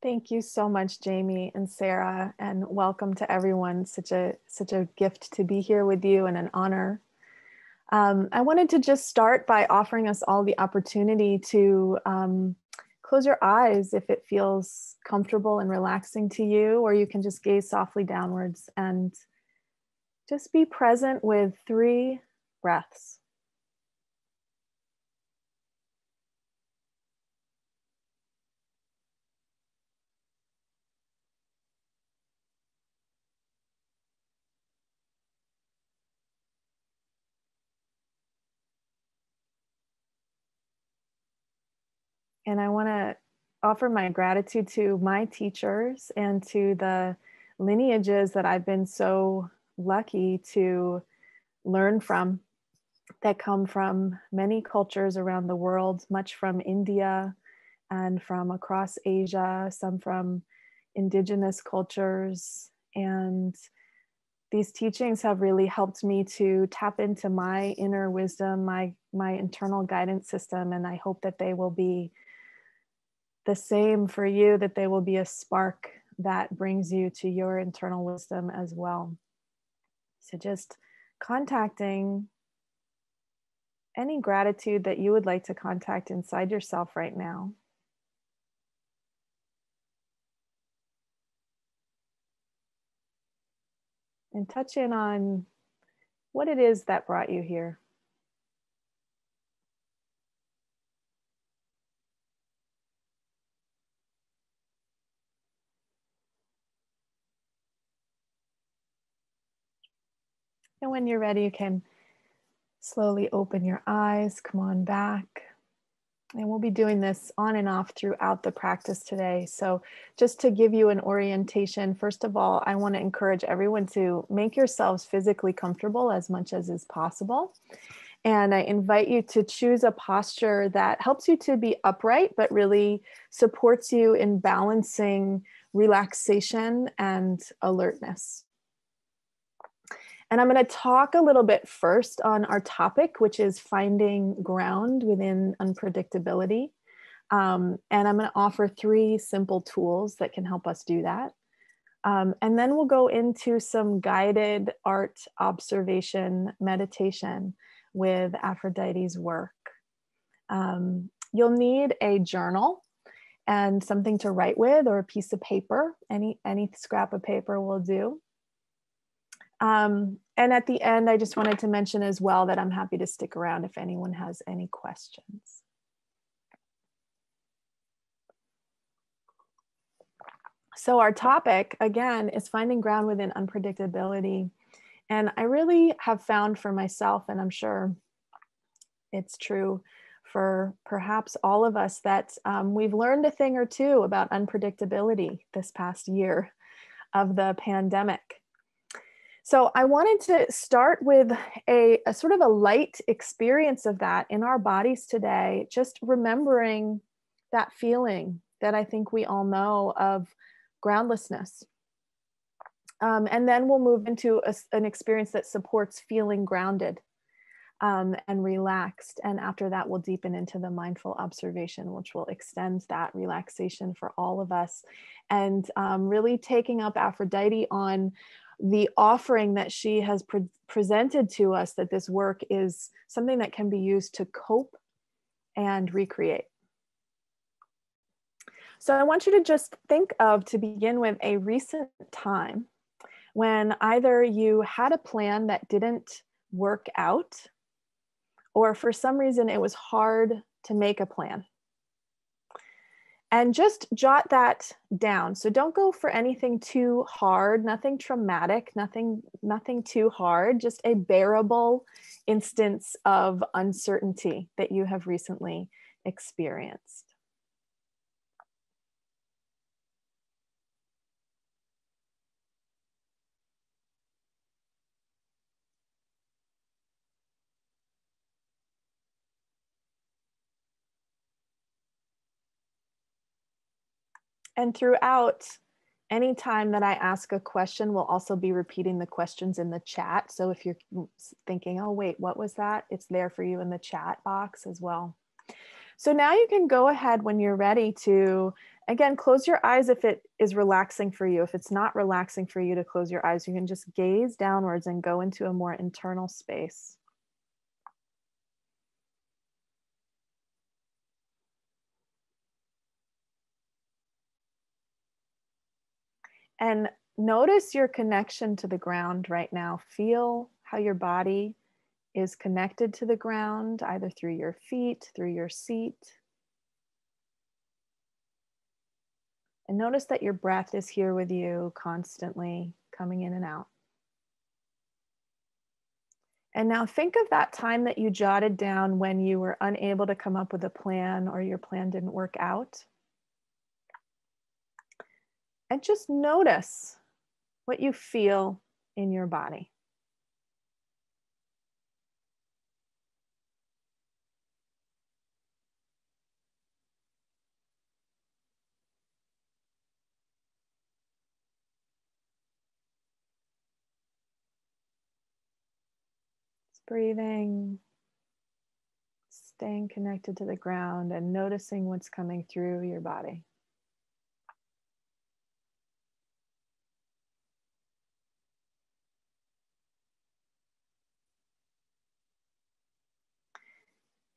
Thank you so much, Jamie and Sarah, and welcome to everyone. Such a such a gift to be here with you and an honor. Um, I wanted to just start by offering us all the opportunity to um, close your eyes if it feels comfortable and relaxing to you, or you can just gaze softly downwards and just be present with three breaths. And I want to offer my gratitude to my teachers and to the lineages that I've been so lucky to learn from that come from many cultures around the world, much from India and from across Asia, some from indigenous cultures. And these teachings have really helped me to tap into my inner wisdom, my my internal guidance system, and I hope that they will be the same for you, that they will be a spark that brings you to your internal wisdom as well. So just contacting any gratitude that you would like to contact inside yourself right now. And touch in on what it is that brought you here. And when you're ready, you can slowly open your eyes, come on back. And we'll be doing this on and off throughout the practice today. So, just to give you an orientation, first of all, I want to encourage everyone to make yourselves physically comfortable as much as is possible. And I invite you to choose a posture that helps you to be upright, but really supports you in balancing relaxation and alertness. And I'm going to talk a little bit first on our topic, which is finding ground within unpredictability. Um, and I'm going to offer three simple tools that can help us do that. Um, and then we'll go into some guided art observation meditation with Aphrodite's work. Um, you'll need a journal and something to write with or a piece of paper. Any, any scrap of paper will do. Um, and at the end, I just wanted to mention as well that I'm happy to stick around if anyone has any questions. So our topic, again, is finding ground within unpredictability. And I really have found for myself, and I'm sure it's true for perhaps all of us, that um, we've learned a thing or two about unpredictability this past year of the pandemic. So I wanted to start with a, a, sort of a light experience of that in our bodies today, just remembering that feeling that I think we all know of groundlessness. Um, and then we'll move into a, an experience that supports feeling grounded um, and relaxed. And after that, we'll deepen into the mindful observation, which will extend that relaxation for all of us. And um, really taking up Aphrodite on the offering that she has pre- presented to us that this work is something that can be used to cope and recreate. So I want you to just think of, to begin with, a recent time when either you had a plan that didn't work out, or for some reason it was hard to make a plan and just jot that down. So don't go for anything too hard nothing traumatic nothing nothing too hard just a bearable instance of uncertainty that you have recently experienced And throughout, any time that I ask a question, we'll also be repeating the questions in the chat. So if you're thinking, oh, wait, what was that? It's there for you in the chat box as well. So now you can go ahead when you're ready to Again, close your eyes if it is relaxing for you. If it's not relaxing for you to close your eyes, you can just gaze downwards and go into a more internal space. And notice your connection to the ground right now. Feel how your body is connected to the ground, either through your feet, through your seat. And notice that your breath is here with you constantly coming in and out. And now think of that time that you jotted down when you were unable to come up with a plan or your plan didn't work out. And just notice what you feel in your body. breathing, staying connected to the ground and noticing what's coming through your body.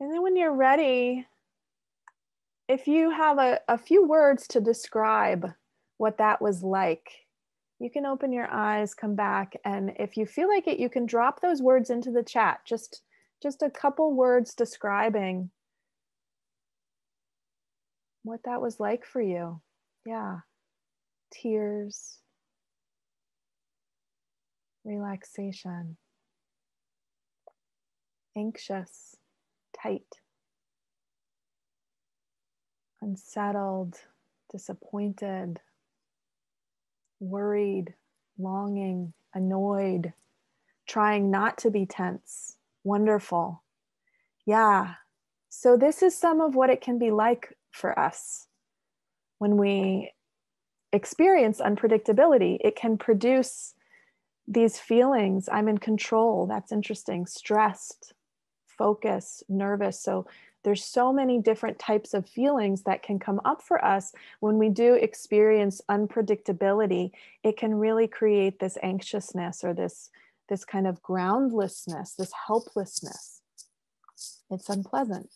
And then when you're ready, if you have a, a few words to describe what that was like you can open your eyes, come back, and if you feel like it, you can drop those words into the chat. Just, just a couple words describing what that was like for you. Yeah. Tears, relaxation, anxious, tight, unsettled, disappointed, worried, longing, annoyed, trying not to be tense. Wonderful. Yeah. So, this is some of what it can be like for us when we experience unpredictability. It can produce these feelings I'm in control. That's interesting. Stressed, focused, nervous. So, there's so many different types of feelings that can come up for us. When we do experience unpredictability it can really create this anxiousness or this this kind of groundlessness this helplessness. It's unpleasant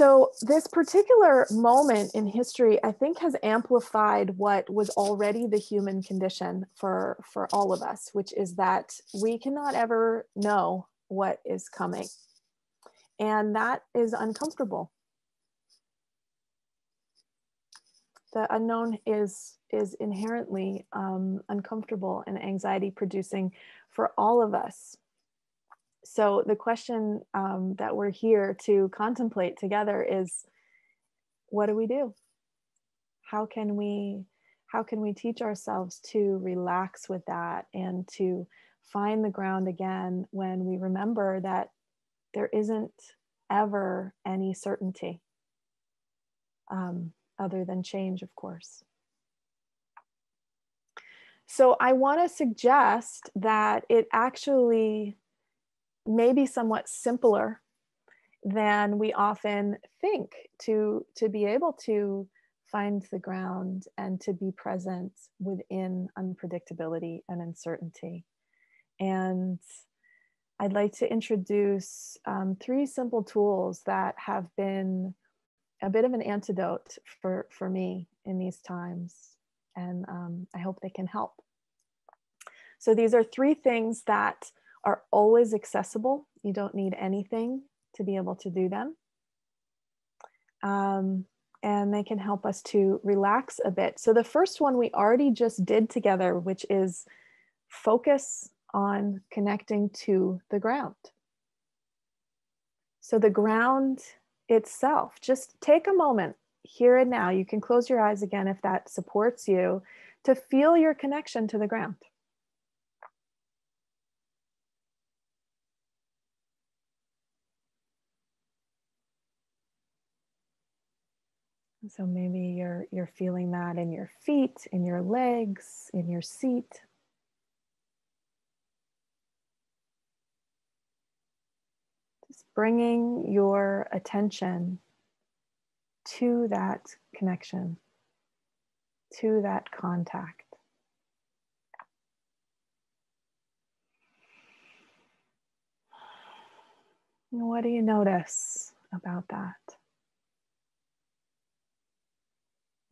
so this particular moment in history i think has amplified what was already the human condition for for all of us which is that we cannot ever know what is coming. And that is uncomfortable. The unknown is, is inherently um, uncomfortable and anxiety producing for all of us. So, the question um, that we're here to contemplate together is what do we do? How can we how can we teach ourselves to relax with that and to find the ground again when we remember that there isn't ever any certainty um, other than change, of course. So I want to suggest that it actually may be somewhat simpler than we often think to, to be able to find the ground and to be present within unpredictability and uncertainty. And I'd like to introduce um, three simple tools that have been a bit of an antidote for, for me in these times. And um, I hope they can help. So these are three things that are always accessible. You don't need anything to be able to do them. Um, and they can help us to relax a bit. So the first one we already just did together, which is focus on connecting to the ground. So, the ground itself, just take a moment here and now. You can close your eyes again if that supports you to feel your connection to the ground. So maybe you're you're feeling that in your feet, in your legs, in your seat. Just bringing your attention to that connection, to that contact. what do you notice about that?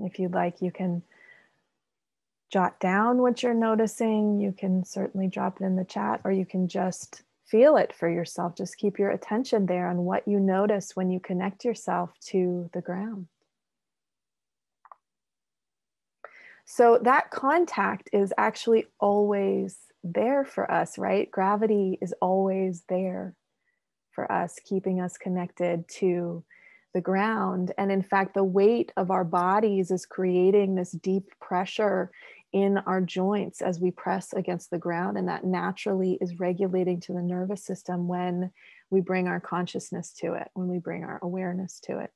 If you'd like, you can jot down what you're noticing. You can certainly drop it in the chat, or you can just feel it for yourself. Just keep your attention there on what you notice when you connect yourself to the ground. So, that contact is actually always there for us, right? Gravity is always there for us, keeping us connected to the ground. And in fact, the weight of our bodies is creating this deep pressure in our joints as we press against the ground. And that naturally is regulating to the nervous system when we bring our consciousness to it, when we bring our awareness to it.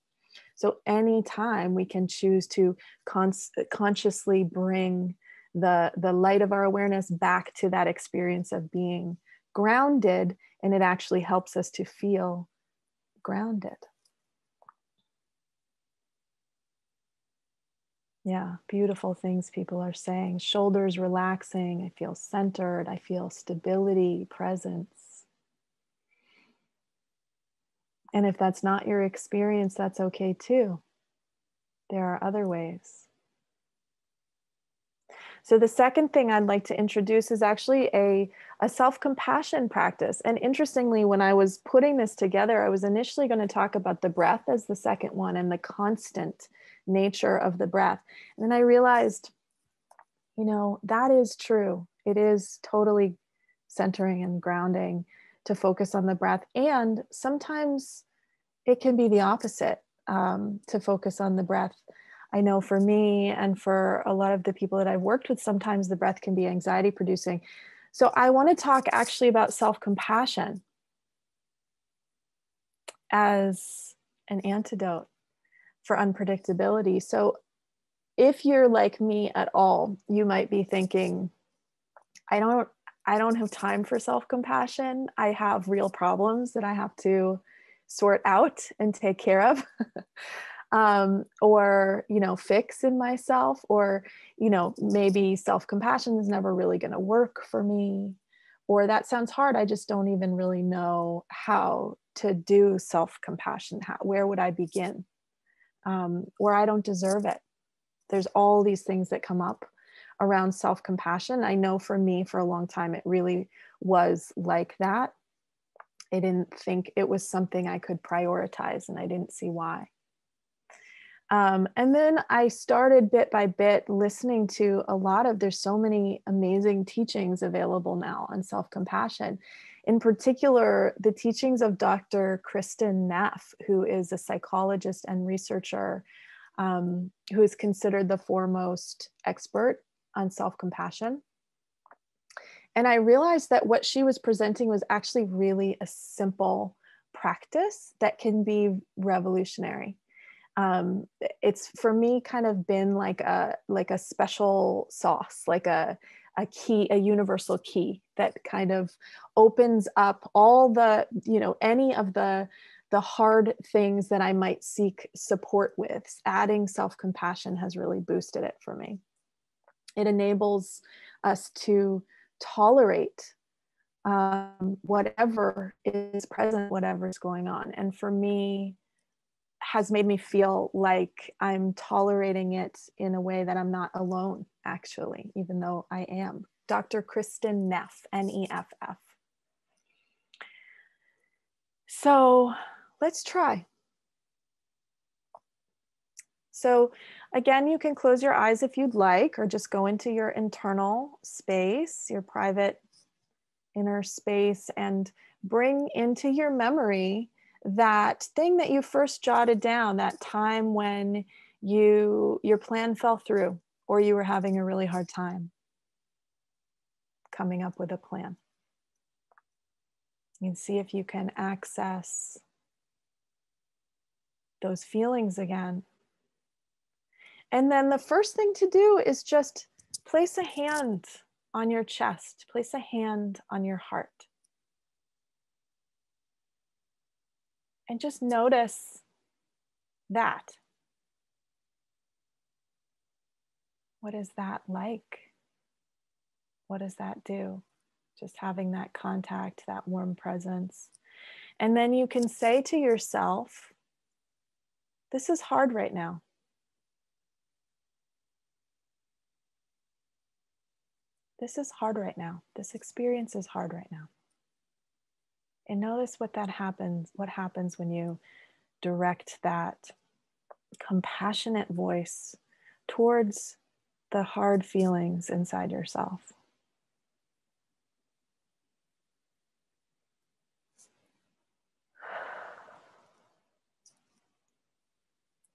So, anytime we can choose to cons- consciously bring the, the light of our awareness back to that experience of being grounded and it actually helps us to feel grounded. Yeah, beautiful things people are saying. Shoulders relaxing. I feel centered. I feel stability, presence. And if that's not your experience, that's okay too. There are other ways. So, the second thing I'd like to introduce is actually a, a self compassion practice. And interestingly, when I was putting this together, I was initially going to talk about the breath as the second one and the constant nature of the breath. And then I realized, you know, that is true. It is totally centering and grounding to focus on the breath. And sometimes it can be the opposite um, to focus on the breath. I know for me and for a lot of the people that I've worked with, sometimes the breath can be anxiety producing. So I want to talk actually about self compassion as an antidote for unpredictability. So if you're like me at all, you might be thinking, I don't I don't have time for self-compassion. I have real problems that I have to sort out and take care of. um, or you know fix in myself or you know maybe self-compassion is never really going to work for me or that sounds hard i just don't even really know how to do self-compassion how, where would i begin um, or i don't deserve it. There's all these things that come up around self-compassion. I know for me for a long time it really was like that. I didn't think it was something i could prioritize and i didn't see why. Um, and then I started bit by bit listening to a lot of, there's so many amazing teachings available now on self compassion. In particular, the teachings of Dr. Kristin Neff, who is a psychologist and researcher um, who is considered the foremost expert on self compassion. And I realized that what she was presenting was actually really a simple practice that can be revolutionary um, it's for me kind of been like a like a special sauce like a a key a universal key that kind of opens up all the you know any of the the hard things that i might seek support with. Adding self-compassion has really boosted it for me. It enables us to tolerate um, whatever is present whatever is going on. And for me has made me feel like I'm tolerating it in a way that I'm not alone, actually, even though I am. Dr. Kristin Neff, N E F F. So let's try. So, again, you can close your eyes if you'd like, or just go into your internal space, your private inner space, and bring into your memory that thing that you first jotted down that time when you your plan fell through or you were having a really hard time coming up with a plan. You can see if you can access those feelings again. And then the first thing to do is just place a hand on your chest place a hand on your heart and just notice that. What is that like? What does that do? Just having that contact, that warm presence. And then you can say to yourself, This is hard right now. This is hard right now. This experience is hard right now. And notice what that happens, what happens when you direct that compassionate voice towards the hard feelings inside yourself.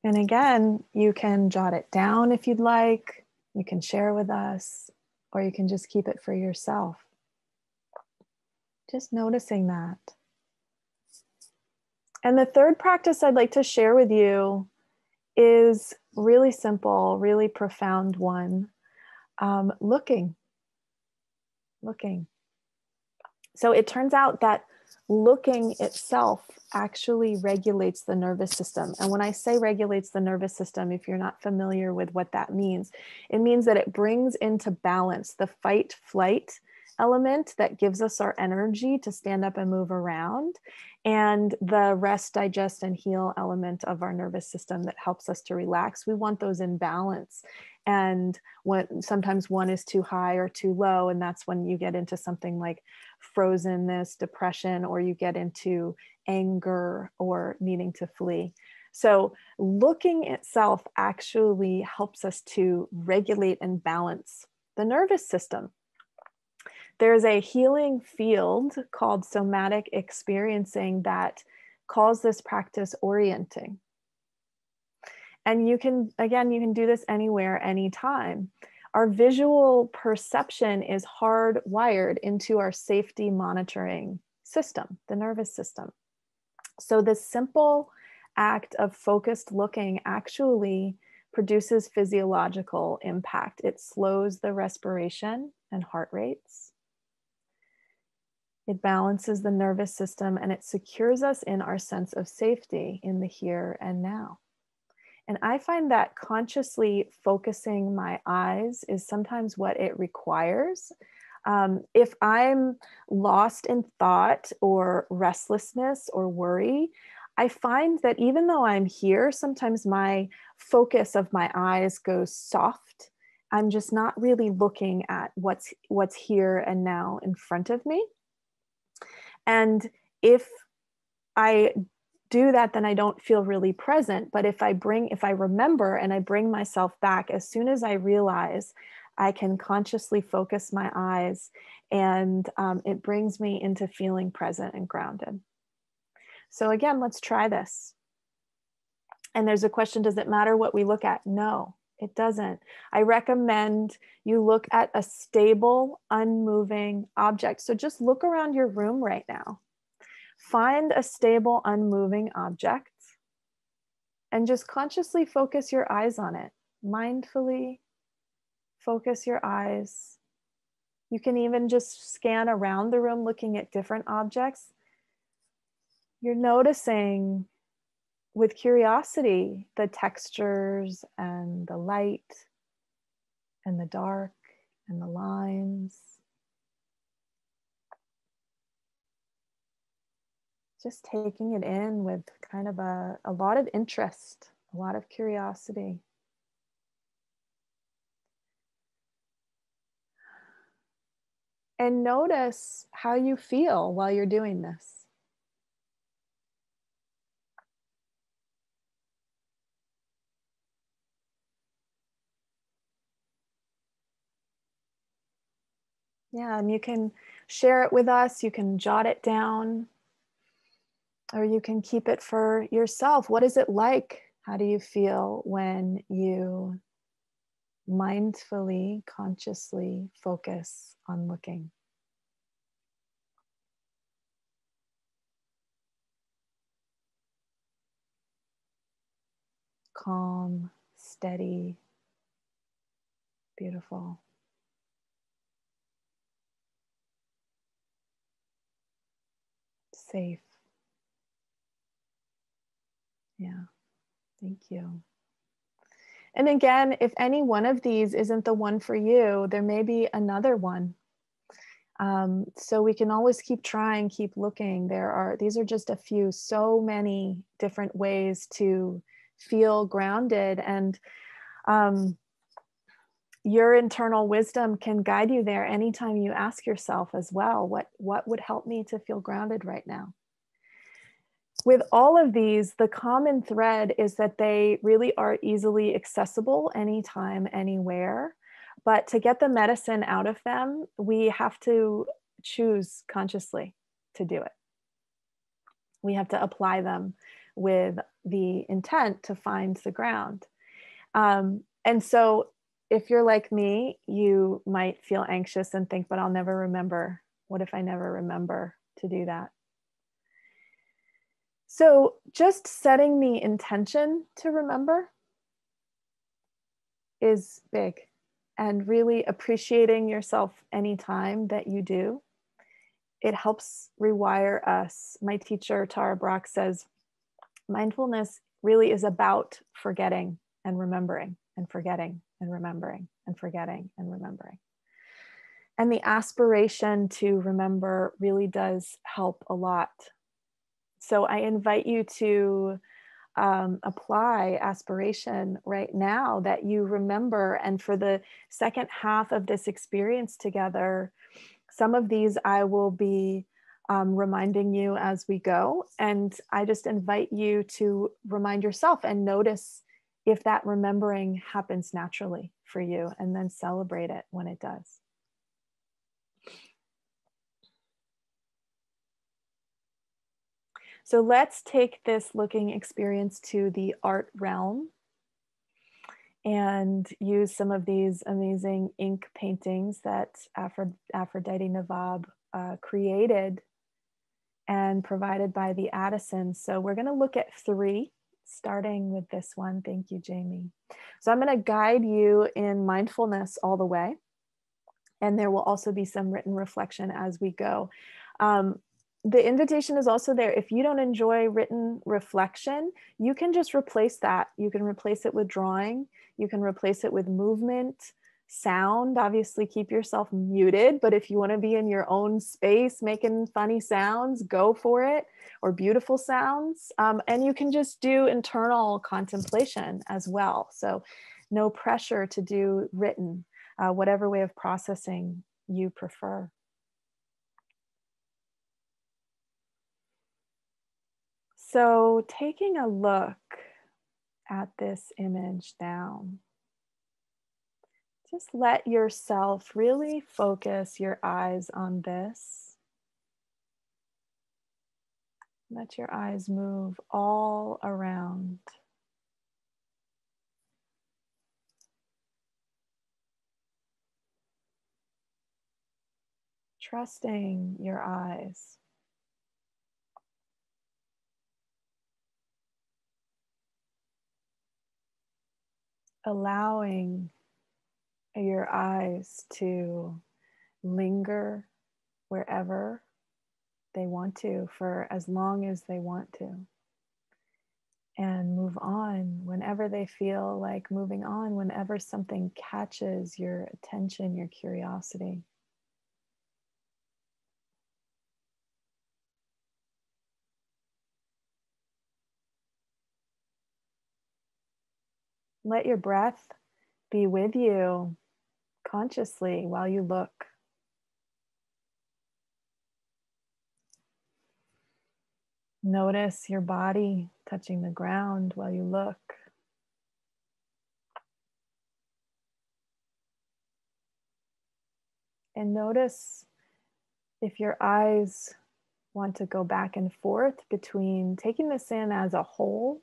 And again, you can jot it down if you'd like. You can share with us, or you can just keep it for yourself. Just noticing that. And the third practice I'd like to share with you is really simple, really profound one um, looking. Looking. So it turns out that looking itself actually regulates the nervous system. And when I say regulates the nervous system, if you're not familiar with what that means, it means that it brings into balance the fight flight element that gives us our energy to stand up and move around, and the rest, digest, and heal element of our nervous system that helps us to relax. We want those in balance. And when sometimes one is too high or too low, and that's when you get into something like frozenness, depression, or you get into anger or needing to flee. So, looking itself actually helps us to regulate and balance the nervous system. There's a healing field called somatic experiencing that calls this practice orienting. And you can, again, you can do this anywhere, anytime. Our visual perception is hardwired into our safety monitoring system, the nervous system. So, this simple act of focused looking actually produces physiological impact. It slows the respiration and heart rates. It balances the nervous system and it secures us in our sense of safety in the here and now. And I find that consciously focusing my eyes is sometimes what it requires. Um, if I'm lost in thought or restlessness or worry, I find that even though I'm here, sometimes my focus of my eyes goes soft. I'm just not really looking at what's what's here and now in front of me. And if I do that, then I don't feel really present. But if I bring, if I remember and I bring myself back, as soon as I realize I can consciously focus my eyes and um, it brings me into feeling present and grounded. So, again, let's try this. And there's a question Does it matter what we look at? No, it doesn't. I recommend you look at a stable, unmoving object. So just look around your room right now. Find a stable, unmoving object and just consciously focus your eyes on it. Mindfully focus your eyes. You can even just scan around the room looking at different objects. You're noticing with curiosity the textures and the light and the dark and the lines. Just taking it in with kind of a, a lot of interest, a lot of curiosity. And notice how you feel while you're doing this. Yeah, and you can share it with us, you can jot it down, or you can keep it for yourself. What is it like? How do you feel when you mindfully, consciously focus on looking? Calm, steady, beautiful. Safe. Yeah, thank you. And again, if any one of these isn't the one for you, there may be another one. Um, so we can always keep trying, keep looking. There are, these are just a few, so many different ways to feel grounded. And um, your internal wisdom can guide you there anytime you ask yourself as well what, what would help me to feel grounded right now? with all of these, the common thread is that they really are easily accessible anytime, anywhere. But to get the medicine out of them, we have to choose consciously to do it. We have to apply them with the intent to find the ground. Um, and so, if you're like me, you might feel anxious and think, but I'll never remember. What if I never remember to do that? So, just setting the intention to remember is big, and really appreciating yourself anytime that you do. It helps rewire us. My teacher, Tara Brach, says mindfulness really is about forgetting and remembering, and forgetting and remembering, and forgetting and remembering. And the aspiration to remember really does help a lot so I invite you to um, apply aspiration right now that you remember. And for the second half of this experience together, some of these I will be um, reminding you as we go. And I just invite you to remind yourself and notice if that remembering happens naturally for you, and then celebrate it when it does. So let's take this looking experience to the art realm and use some of these amazing ink paintings that Aphrodite Navab uh, created and provided by the Addison. So we're going to look at three, starting with this one. Thank you, Jamie. So I'm going to guide you in mindfulness all the way. And there will also be some written reflection as we go. Um, the invitation is also there. If you don't enjoy written reflection, you can just replace that. You can replace it with drawing, you can replace it with movement, sound. Obviously, keep yourself muted, but if you want to be in your own space making funny sounds, go for it, or beautiful sounds. Um, and you can just do internal contemplation as well. So, no pressure to do written, uh, whatever way of processing you prefer. So, taking a look at this image now, just let yourself really focus your eyes on this. Let your eyes move all around. Trusting your eyes. allowing your eyes to linger wherever they want to for as long as they want to. And move on whenever they feel like moving on, whenever something catches your attention, your curiosity. Let your breath be with you consciously while you look. Notice your body touching the ground while you look. And notice if your eyes want to go back and forth between taking this in as a whole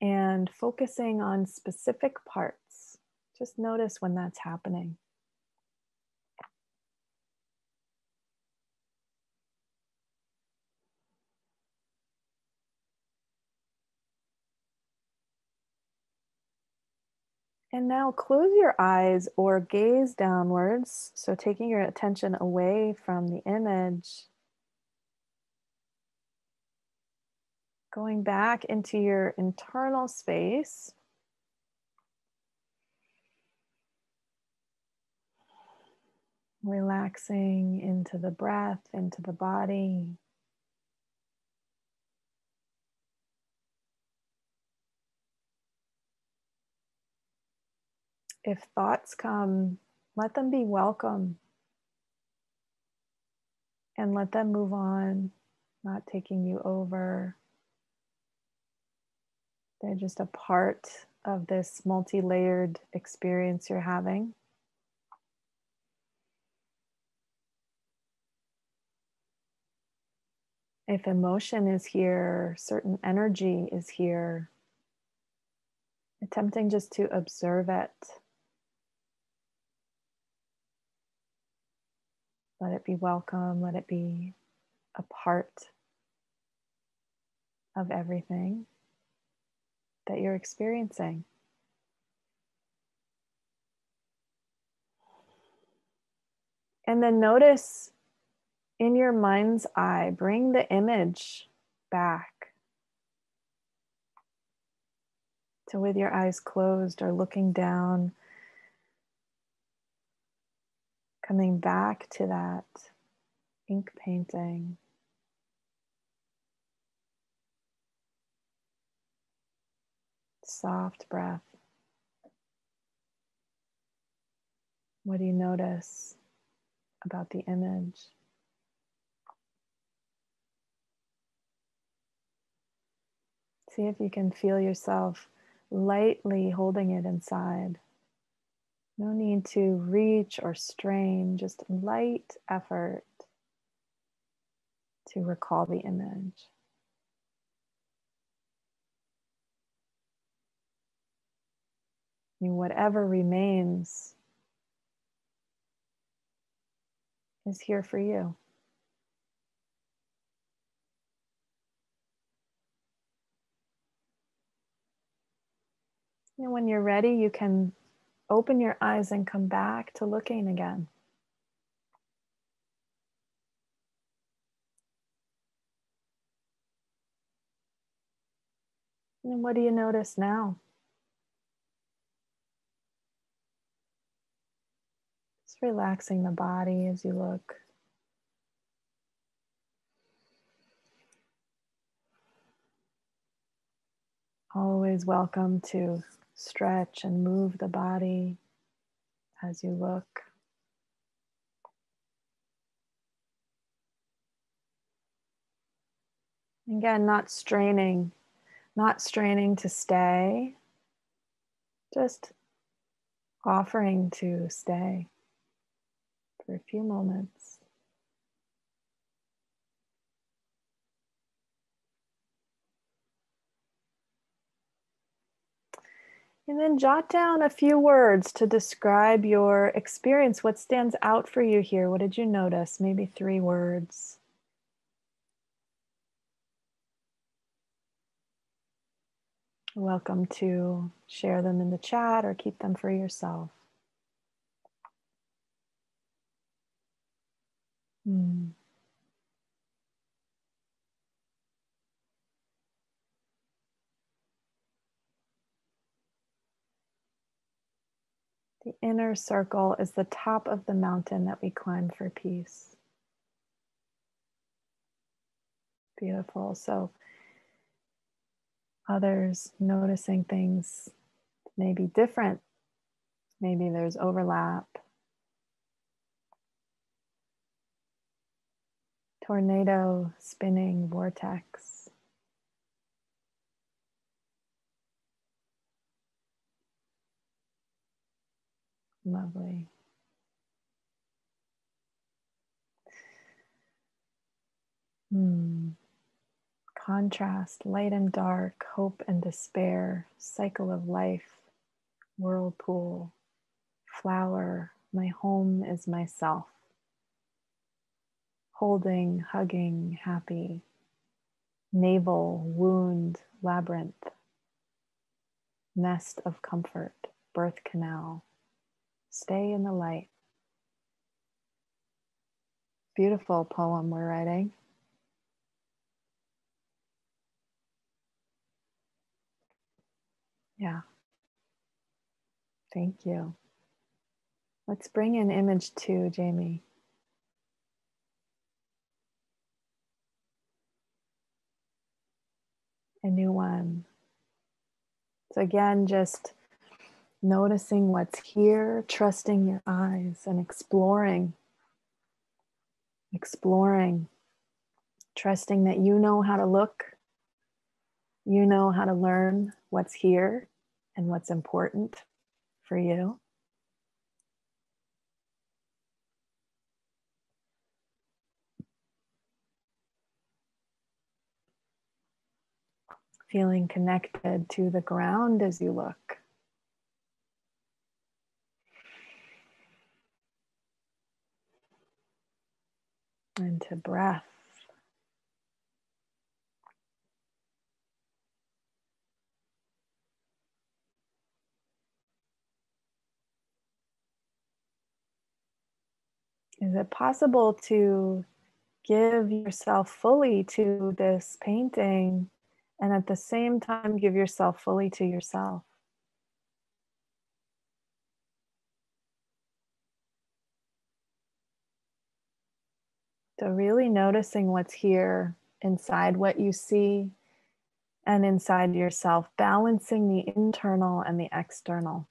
and focusing on specific parts. Just notice when that's happening. And now close your eyes or gaze downwards. So taking your attention away from the image going back into your internal space. Relaxing into the breath, into the body. If thoughts come, let them be welcome and let them move on, not taking you over. They're just a part of this multi layered experience you're having. If emotion is here, certain energy is here, attempting just to observe it. Let it be welcome, let it be a part of everything that you're experiencing. And then notice in your mind's eye, bring the image back to with your eyes closed or looking down, coming back to that ink painting. soft breath. What do you notice about the image? See if you can feel yourself lightly holding it inside. No need to reach or strain, just light effort to recall the image. And whatever remains is here for you. And when you're ready, you can open your eyes and come back to looking again. And what do you notice now? Just relaxing the body as you look. Always welcome to stretch and move the body as you look. Again, not straining, not straining to stay, just offering to stay for a few moments. And then jot down a few words to describe your experience. What stands out for you here? What did you notice? Maybe three words. Welcome to share them in the chat or keep them for yourself. Mm. The inner circle is the top of the mountain that we climb for peace. Beautiful. So, others noticing things may be different. Maybe there's overlap. tornado spinning vortex. Lovely. Hmm. Contrast, light and dark, hope and despair, cycle of life, whirlpool, flower, my home is myself holding, hugging, happy, navel, wound, labyrinth, nest of comfort, birth canal. Stay in the light. Beautiful poem we're writing. Yeah. Thank you. Let's bring in image two, Jamie. A new one. So, again, just noticing what's here, trusting your eyes, and exploring. Exploring. Trusting that you know how to look, you know how to learn what's here and what's important for you. feeling connected to the ground as you look. And to breath. Is it possible to give yourself fully to this painting and at the same time give yourself fully to yourself. Really noticing what's here inside what you see and inside yourself, balancing the internal and the external.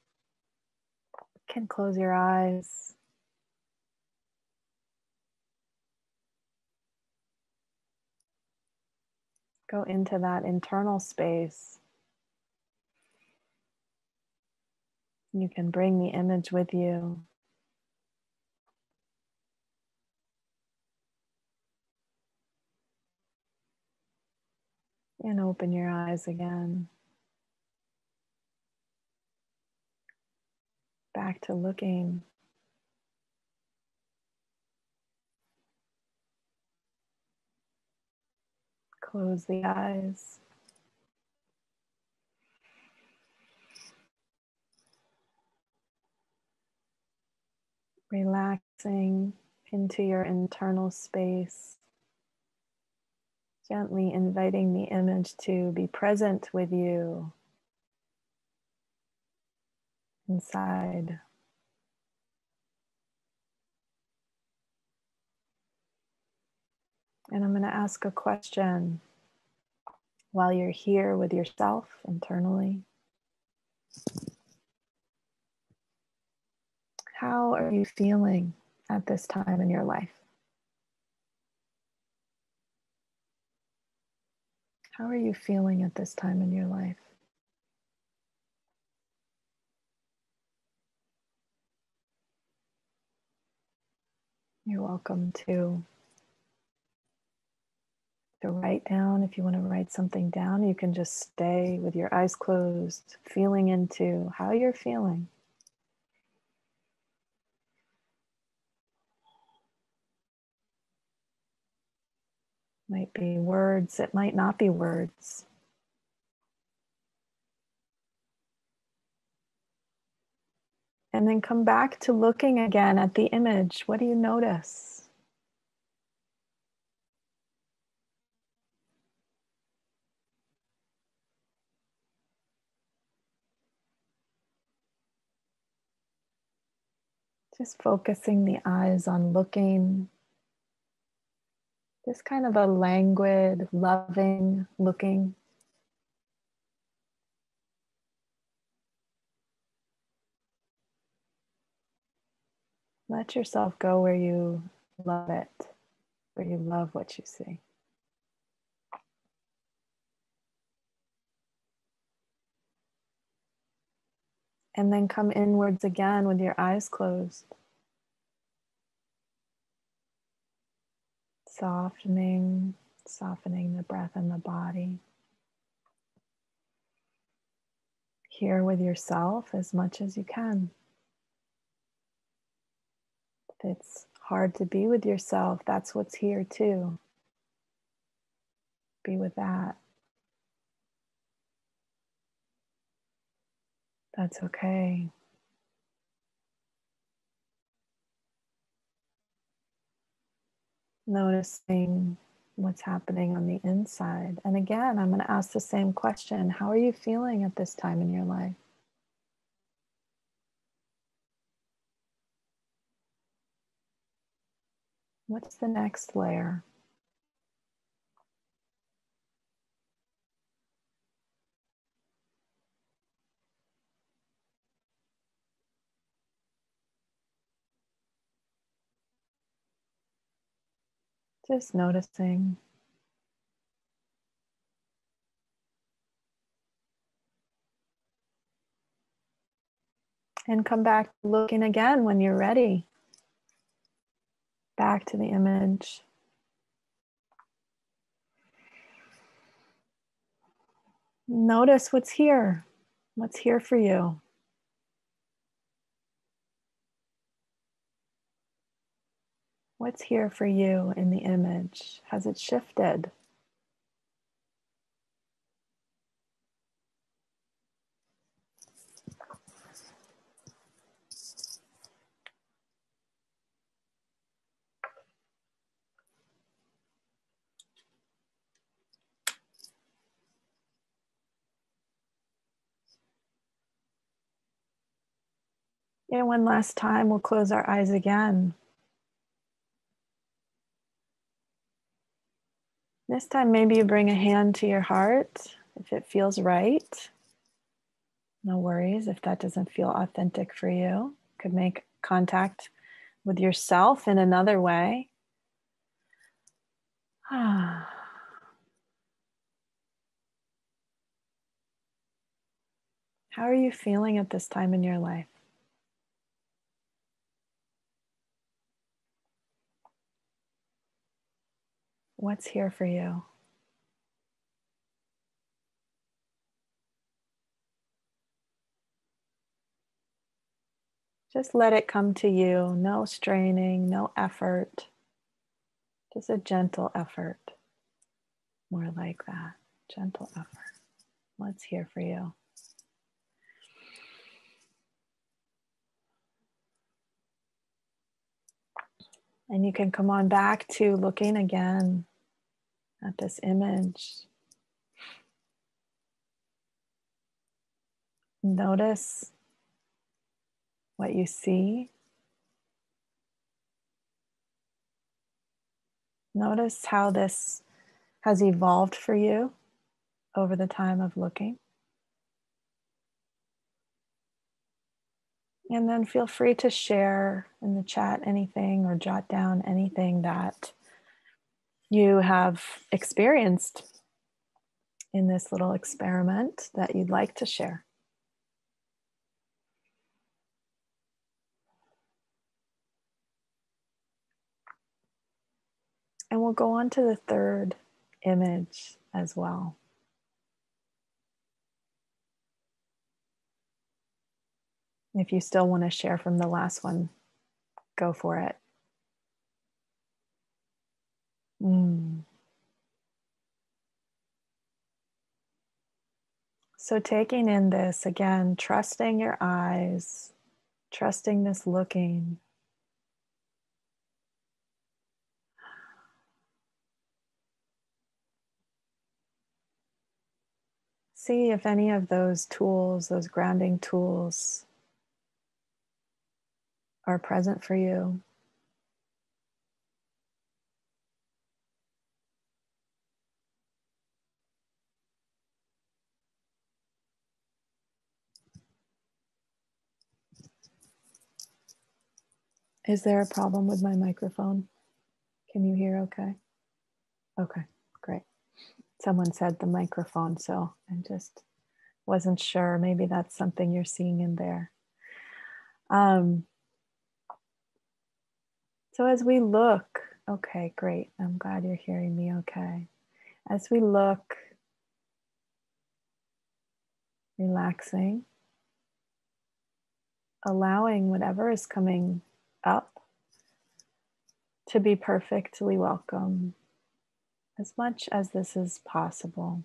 You can close your eyes. Go into that internal space. You can bring the image with you. And open your eyes again. Back to looking Close the eyes. Relaxing into your internal space. Gently inviting the image to be present with you inside. And I'm going to ask a question while you're here with yourself internally. How are you feeling at this time in your life? How are you feeling at this time in your life? You're welcome to to write down. If you want to write something down, you can just stay with your eyes closed, feeling into how you're feeling. Might be words, it might not be words. And then come back to looking again at the image. What do you notice? Just focusing the eyes on looking, just kind of a languid, loving looking. Let yourself go where you love it, where you love what you see. And then come inwards again with your eyes closed. Softening, softening the breath and the body. Here with yourself as much as you can. If it's hard to be with yourself, that's what's here too. Be with that. That's okay. noticing what's happening on the inside. And again, I'm going to ask the same question How are you feeling at this time in your life? What's the next layer? Just noticing. And come back looking again when you're ready. Back to the image. Notice what's here. What's here for you? What's here for you in the image? Has it shifted? And one last time, we'll close our eyes again. This time, maybe you bring a hand to your heart if it feels right. No worries if that doesn't feel authentic for you. Could make contact with yourself in another way. Ah. How are you feeling at this time in your life? What's here for you? Just let it come to you. No straining, no effort. Just a gentle effort. More like that. Gentle effort. What's here for you? And you can come on back to looking again at this image. Notice what you see. Notice how this has evolved for you over the time of looking. And then feel free to share in the chat anything or jot down anything that you have experienced in this little experiment that you'd like to share. And we'll go on to the third image as well. If you still want to share from the last one, go for it. Mm. So, taking in this again, trusting your eyes, trusting this looking. See if any of those tools, those grounding tools, are present for you. Is there a problem with my microphone? Can you hear okay? Okay, great. Someone said the microphone, so I just wasn't sure. Maybe that's something you're seeing in there. Um, so as we look, okay, great. I'm glad you're hearing me okay. As we look, relaxing, allowing whatever is coming up to be perfectly welcome as much as this is possible.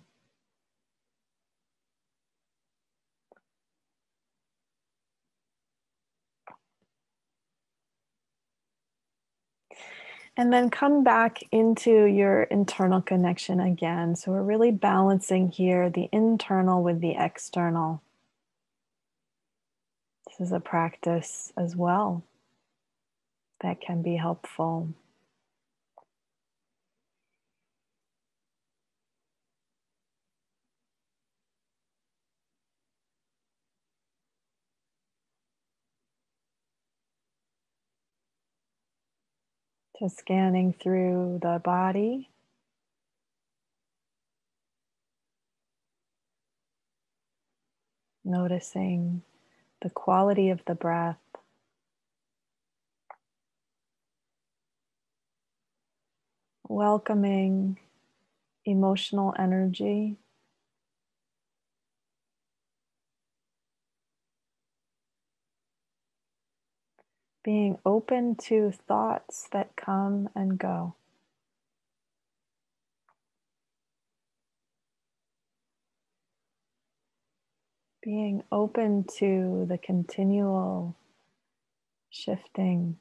And then come back into your internal connection again. So we're really balancing here the internal with the external. This is a practice as well that can be helpful. to scanning through the body. Noticing the quality of the breath. Welcoming emotional energy. Being open to thoughts that come and go. Being open to the continual shifting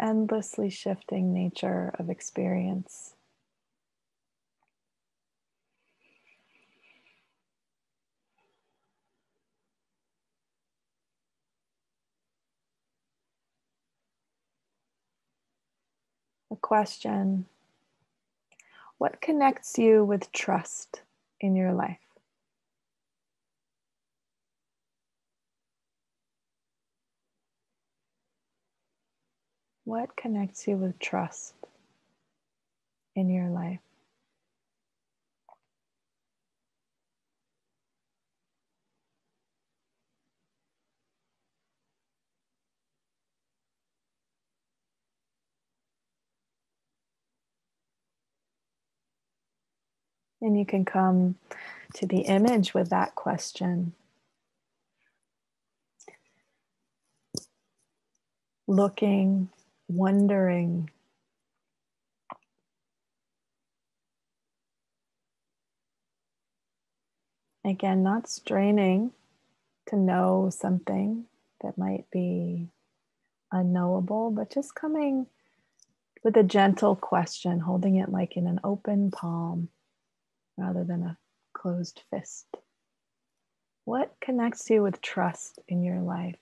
endlessly shifting nature of experience. A question What connects you with trust in your life? What connects you with trust in your life? And you can come to the image with that question. Looking wondering. Again, not straining to know something that might be unknowable, but just coming with a gentle question, holding it like in an open palm rather than a closed fist. What connects you with trust in your life?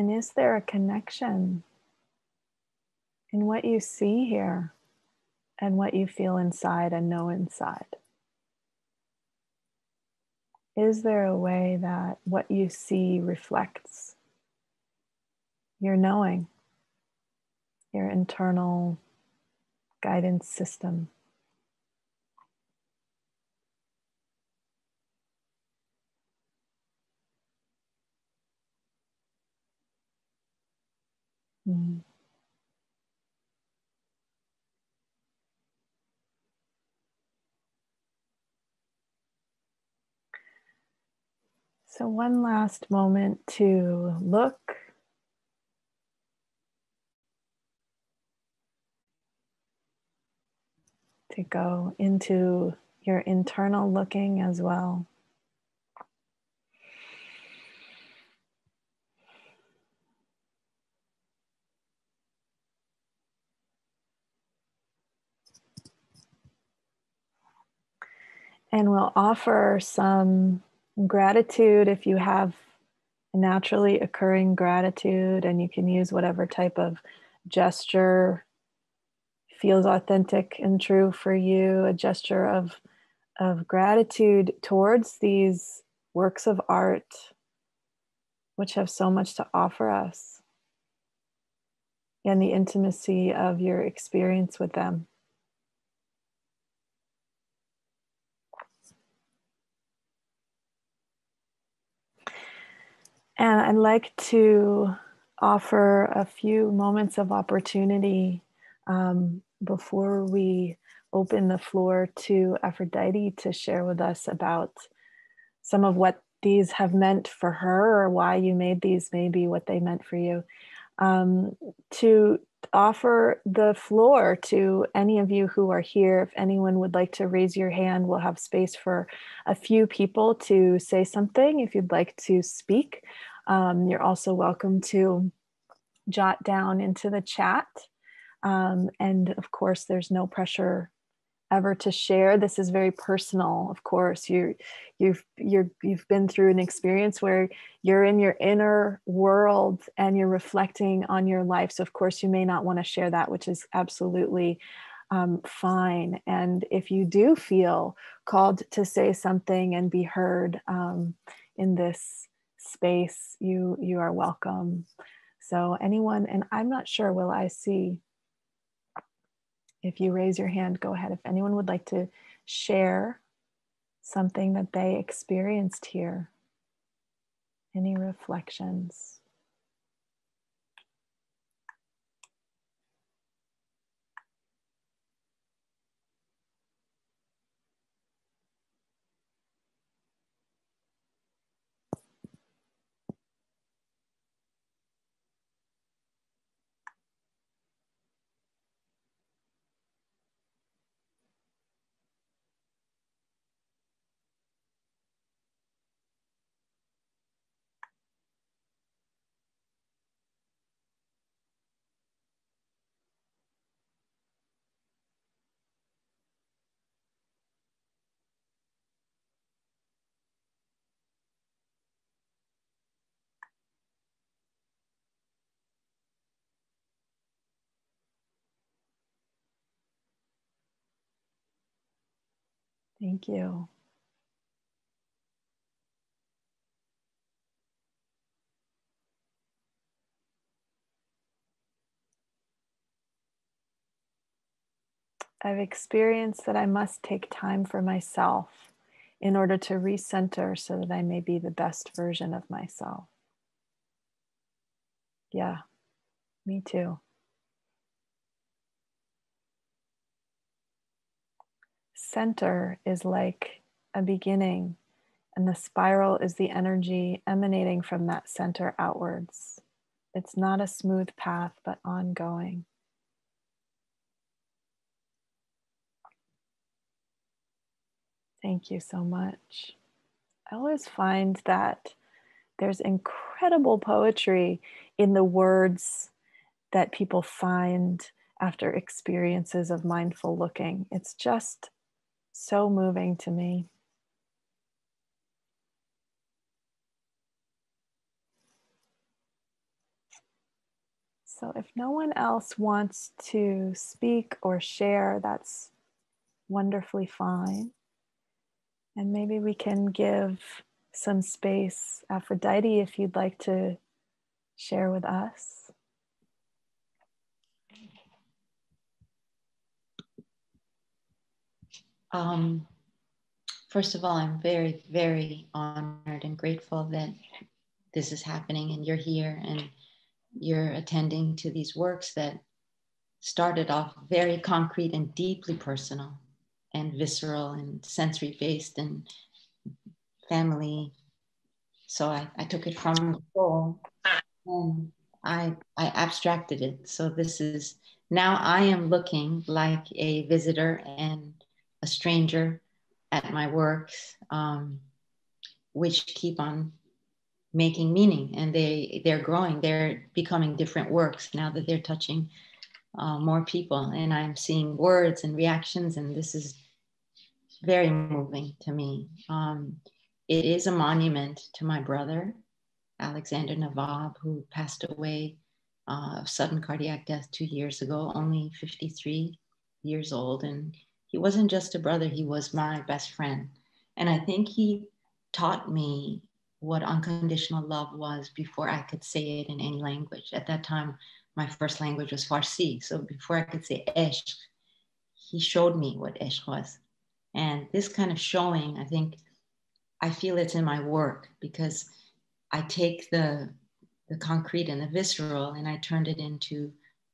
And is there a connection in what you see here and what you feel inside and know inside? Is there a way that what you see reflects your knowing, your internal guidance system? So, one last moment to look. To go into your internal looking as well. And we'll offer some gratitude if you have a naturally occurring gratitude, and you can use whatever type of gesture feels authentic and true for you, a gesture of, of gratitude towards these works of art, which have so much to offer us, and the intimacy of your experience with them. And I'd like to offer a few moments of opportunity um, before we open the floor to Aphrodite to share with us about some of what these have meant for her or why you made these, maybe what they meant for you. Um, to offer the floor to any of you who are here. If anyone would like to raise your hand, we'll have space for a few people to say something if you'd like to speak. Um, you're also welcome to jot down into the chat. Um, and of course, there's no pressure ever to share. This is very personal of course. You you've you're you've been through an experience where you're in your inner world and you're reflecting on your life. So of course you may not want to share that which is absolutely um, fine. And if you do feel called to say something and be heard um, in this space you you are welcome so anyone and i'm not sure will i see if you raise your hand, go ahead. If anyone would like to share something that they experienced here, any reflections. Thank you. I've experienced that I must take time for myself in order to recenter so that I may be the best version of myself. Yeah, me too. Center is like a beginning, and the spiral is the energy emanating from that center outwards. It's not a smooth path, but ongoing. Thank you so much. I always find that there's incredible poetry in the words that people find after experiences of mindful looking. It's just so moving to me. So, if no one else wants to speak or share, that's wonderfully fine. And maybe we can give some space. Aphrodite, if you'd like to share with us. Um, first of all, I'm very, very honored and grateful that this is happening and you're here and you're attending to these works that started off very concrete and deeply personal and visceral and sensory based and family. So I, I took it from the soul and I, I abstracted it. So this is now I am looking like a visitor and a stranger at my works, um, which keep on making meaning and they they're growing. They're becoming different works now that they're touching uh, more people. And i'm seeing words and reactions and this is very moving to me. Um, it is a monument to my brother alexander navab who passed away uh, of sudden cardiac death two years ago only 53 years old. And he wasn't just a brother, he was my best friend. And I think he taught me what unconditional love was before I could say it in any language. At that time, my first language was Farsi. So before I could say Esh, he showed me what Esh was. And this kind of showing, I think, I feel it's in my work because I take the, the concrete and the visceral and I turned it into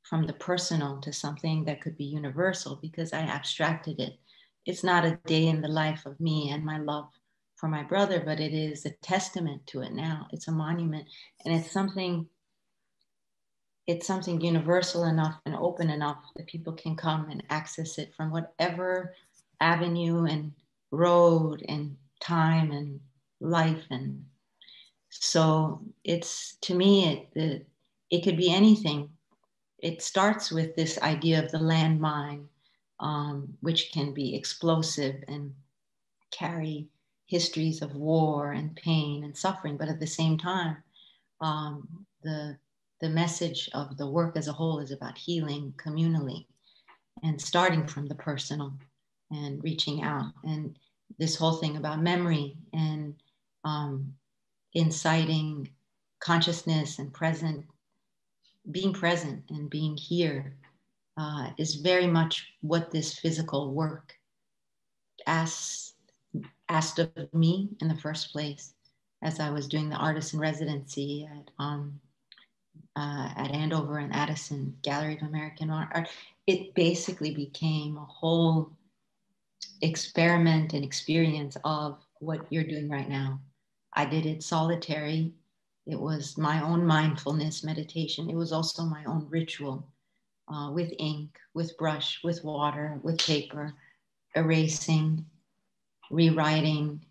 from the personal to something that could be universal because I abstracted it. It's not a day in the life of me and my love for my brother, but it is a testament to it now. It's a monument and it's something it's something universal enough and open enough that people can come and access it from whatever avenue and road and time and life and so it's to me it the, it could be anything it starts with this idea of the landmine um, which can be explosive and carry histories of war and pain and suffering. But at the same time um, the the message of the work as a whole is about healing communally and starting from the personal and reaching out. And this whole thing about memory and um, inciting consciousness and present being present and being here uh, is very much what this physical work asked asked of me in the first place as I was doing the artist in residency at um, uh, at Andover and Addison Gallery of American Art, it basically became a whole experiment and experience of what you're doing right now. I did it solitary. It was my own mindfulness meditation. It was also my own ritual uh, with ink, with brush, with water, with paper, erasing, rewriting,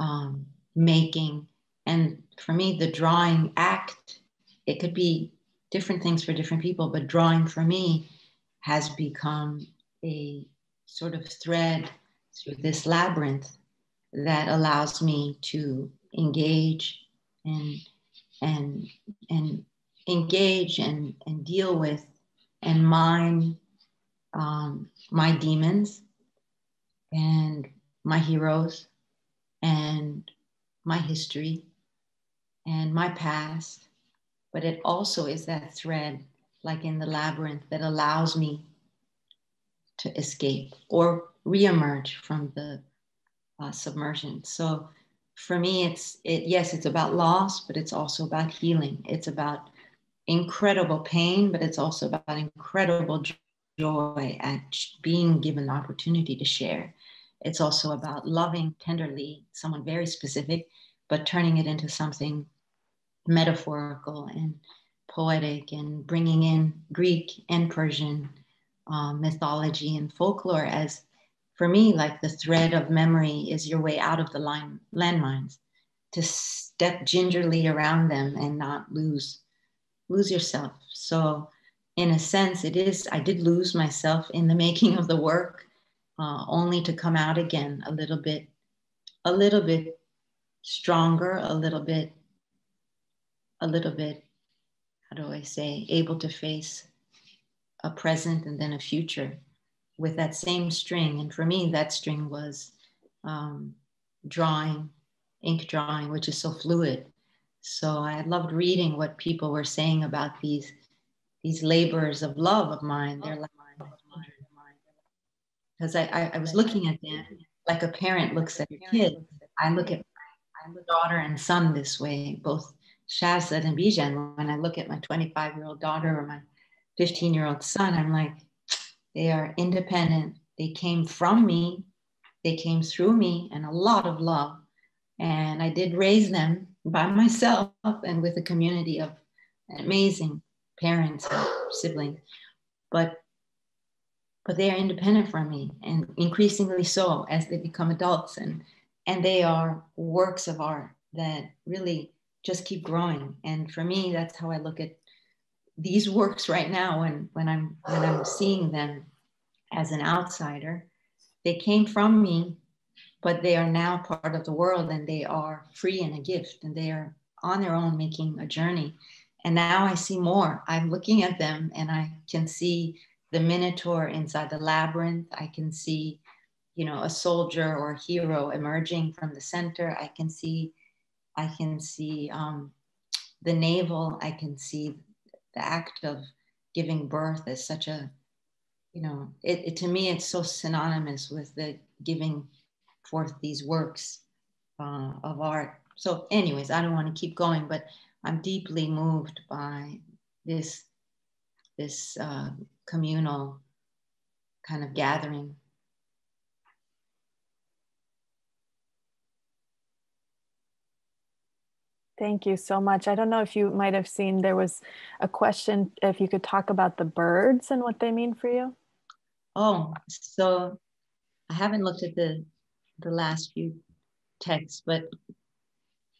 um, making. And for me, the drawing act it could be different things for different people, but drawing for me has become a sort of thread through this labyrinth that allows me to engage and and and engage and, and deal with and mine um, my demons and my heroes and my history and my past but it also is that thread, like in the labyrinth, that allows me to escape or reemerge from the uh, submersion. So for me, it's it. Yes, it's about loss, but it's also about healing. It's about incredible pain, but it's also about incredible joy at being given the opportunity to share. It's also about loving tenderly someone very specific, but turning it into something metaphorical and poetic and bringing in Greek and Persian um, mythology and folklore as, for me, like the thread of memory is your way out of the line, landmines to step gingerly around them and not lose lose yourself. So, in a sense, it is. I did lose myself in the making of the work, uh, only to come out again a little bit, a little bit stronger, a little bit a little bit, how do I say, able to face a present and then a future with that same string. And for me, that string was um, drawing, ink drawing, which is so fluid. So I loved reading what people were saying about these these labors of love of mine. They're like because I, I, I was looking at them like a parent looks at a kid. I look at my daughter and son this way, both Shazad and Bijan, when I look at my 25 year old daughter or my 15 year old son, I'm like, they are independent. They came from me, they came through me, and a lot of love. And I did raise them by myself and with a community of amazing parents and siblings. But but they are independent from me and increasingly so as they become adults and and they are works of art that really just keep growing. And for me, that's how I look at these works right now when, when I'm when I'm seeing them as an outsider. They came from me, but they are now part of the world and they are free and a gift and they are on their own making a journey. And now I see more. I'm looking at them and I can see the minotaur inside the labyrinth. I can see, you know, a soldier or a hero emerging from the center. I can see I can see um, the navel, I can see the act of giving birth is such a, you know, it, it to me, it's so synonymous with the giving forth these works uh, of art. So, anyways, I don't want to keep going, but I'm deeply moved by this this uh, communal kind of gathering Thank you so much. I don't know if you might have seen there was a question if you could talk about the birds and what they mean for you. Oh, so I haven't looked at the the last few texts, but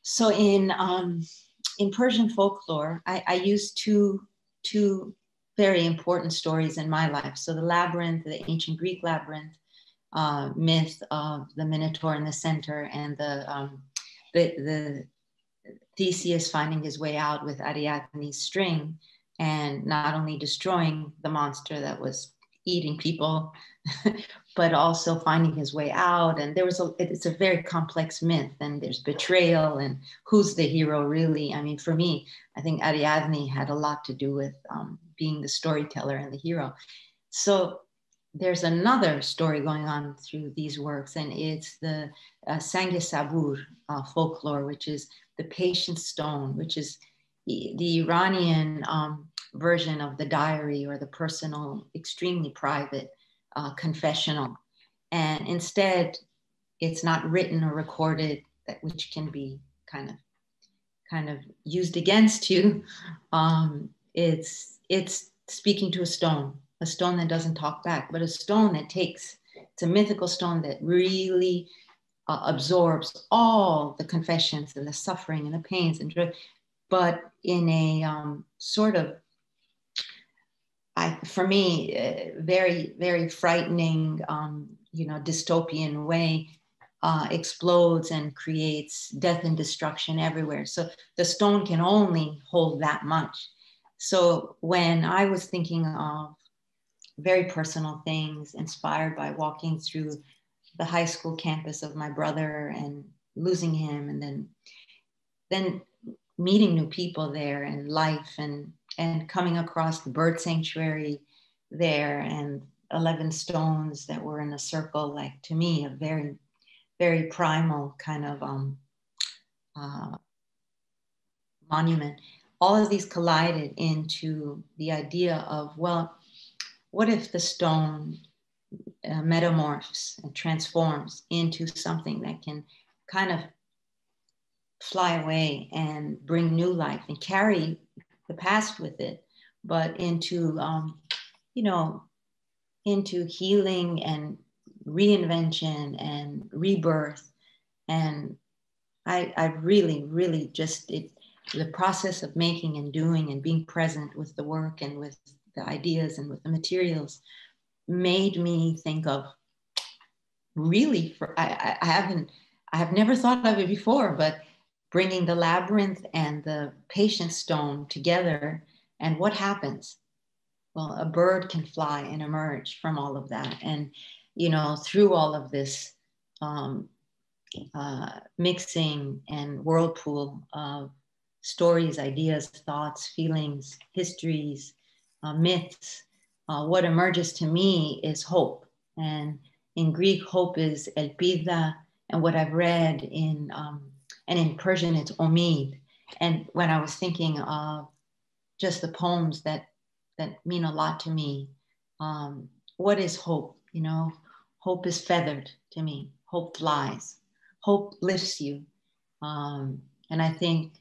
so in um, in Persian folklore, I, I use two two very important stories in my life. So the labyrinth, the ancient Greek labyrinth uh, myth of the Minotaur in the center, and the um, the, the Theseus finding his way out with Ariadne's string, and not only destroying the monster that was eating people, but also finding his way out. And there was a, it's a very complex myth, and there's betrayal, and who's the hero really? I mean, for me, I think Ariadne had a lot to do with um, being the storyteller and the hero. So there's another story going on through these works, and it's the uh, Sanghe Sabur uh, folklore, which is the patient stone, which is the, the Iranian um, version of the diary or the personal, extremely private uh, confessional. And instead, it's not written or recorded, that which can be kind of kind of used against you. Um, it's it's speaking to a stone, a stone that doesn't talk back, but a stone that takes. It's a mythical stone that really uh, absorbs all the confessions and the suffering and the pains and but in a um, sort of I, for me, uh, very, very frightening, um, you know, dystopian way, uh, explodes and creates death and destruction everywhere. So the stone can only hold that much. So when I was thinking of very personal things inspired by walking through the high school campus of my brother and losing him and then then meeting new people there and life and and coming across the bird sanctuary there and 11 stones that were in a circle like to me a very very primal kind of um, uh, monument. All of these collided into the idea of well what if the stone uh, metamorphs and transforms into something that can kind of fly away and bring new life and carry the past with it, but into, um, you know, into healing and reinvention and rebirth. And I, I really, really just, it, the process of making and doing and being present with the work and with the ideas and with the materials made me think of really for I, I haven't I have never thought of it before, but bringing the labyrinth and the patient stone together and what happens? Well a bird can fly and emerge from all of that. And you know through all of this um, uh, mixing and whirlpool of stories ideas thoughts feelings histories uh, myths uh, what emerges to me is hope. And in Greek, hope is elpida, and what I've read in, um, and in Persian, it's omid. And when I was thinking of just the poems that, that mean a lot to me, um, what is hope? You know, hope is feathered to me, hope flies, hope lifts you. Um, and I think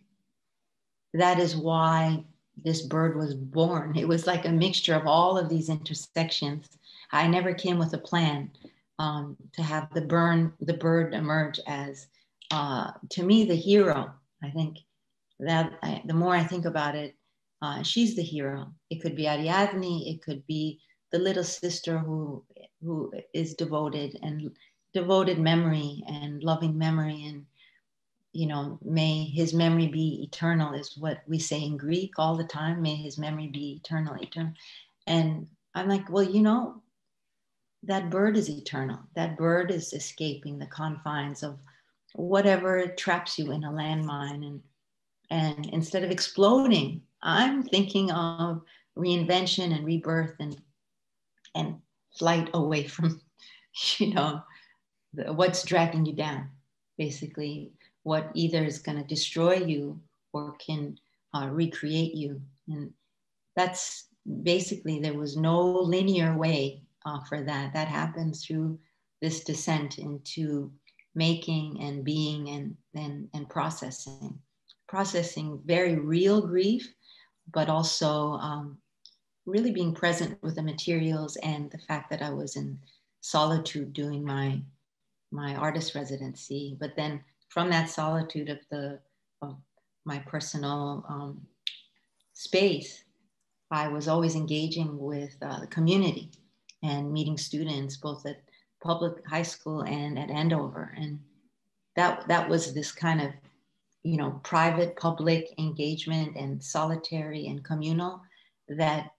that is why this bird was born. It was like a mixture of all of these intersections. I never came with a plan um, to have the burn the bird emerge as uh, to me the hero. I think that I, the more I think about it, uh, she's the hero. It could be Ariadne. It could be the little sister who who is devoted and devoted memory and loving memory and you know, may his memory be eternal, is what we say in Greek all the time. May his memory be eternal, eternal. And I'm like, well, you know, that bird is eternal. That bird is escaping the confines of whatever traps you in a landmine. And, and instead of exploding, I'm thinking of reinvention and rebirth and, and flight away from, you know, the, what's dragging you down, basically what either is going to destroy you or can uh, recreate you. And that's basically, there was no linear way uh, for that. That happened through this descent into making and being and, and, and processing. processing very real grief, but also um, really being present with the materials and the fact that I was in solitude doing my my artist residency. But then from that solitude of the of my personal um, space, I was always engaging with uh, the community and meeting students both at public high school and at Andover. And that that was this kind of you know private public engagement and solitary and communal that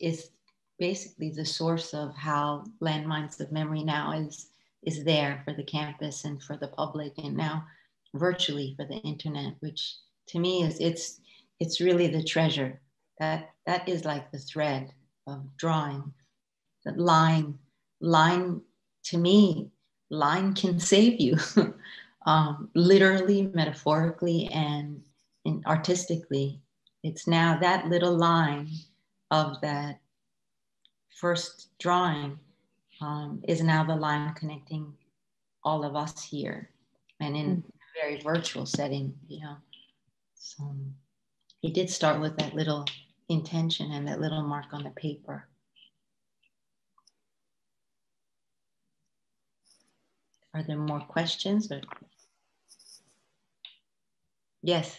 is basically the source of how landmines of memory now is is there for the campus and for the public and now virtually for the internet which to me is it's it's really the treasure. That that is like the thread of drawing. That line line to me line can save you um, literally metaphorically and, and artistically. It's now that little line of that first drawing um, is now the line connecting all of us here and in mm-hmm. a very virtual setting, you know. So he did start with that little intention and that little mark on the paper. Are there more questions? Or? Yes.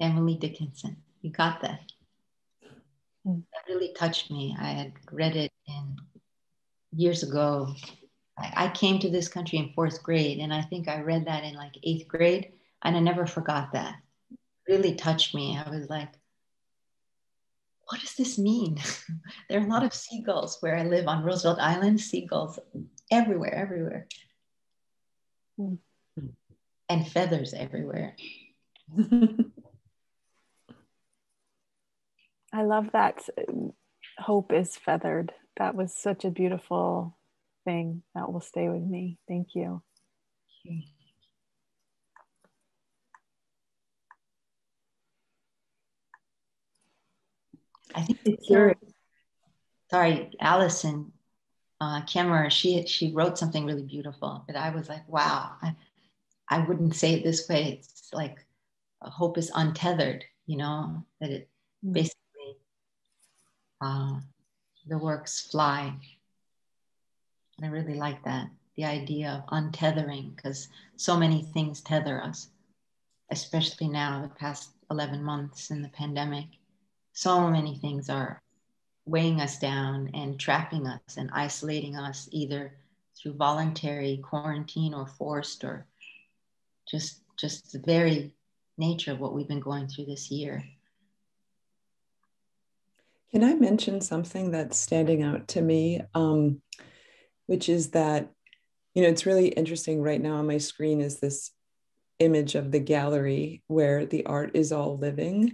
Emily Dickinson, you got that. Mm. That really touched me. I had read it in years ago. I, came to this country in fourth grade, and I think I read that in like eighth grade, and I never forgot that. It really touched me. I was like, what does this mean? there are a lot of seagulls where I live on Roosevelt Island, seagulls everywhere, everywhere. Mm. And feathers everywhere. I love that hope is feathered. That was such a beautiful thing that will stay with me. Thank you. I think it's your, sorry, Allison uh, Kemmerer, she, she wrote something really beautiful, but I was like, wow, I, I wouldn't say it this way. It's like hope is untethered, you know, that it mm. basically uh, the works fly. And I really like that the idea of untethering because so many things tether us, especially now, the past 11 months in the pandemic. So many things are weighing us down and trapping us and isolating us either through voluntary quarantine or forced or just just the very nature of what we've been going through this year. Can I mention something that's standing out to me, um, which is that, you know, it's really interesting right now on my screen is this image of the gallery where the art is all living.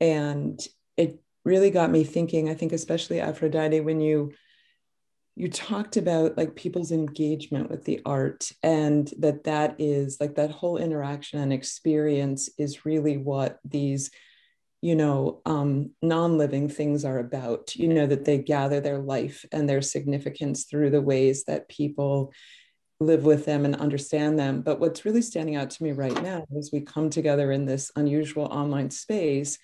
And it really got me thinking, I think, especially Aphrodite, when you you talked about like people's engagement with the art and that that is like that whole interaction and experience is really what these you know um, non-living things are about you know that they gather their life and their significance through the ways that people live with them and understand them. But what's really standing out to me right now as we come together in this unusual online space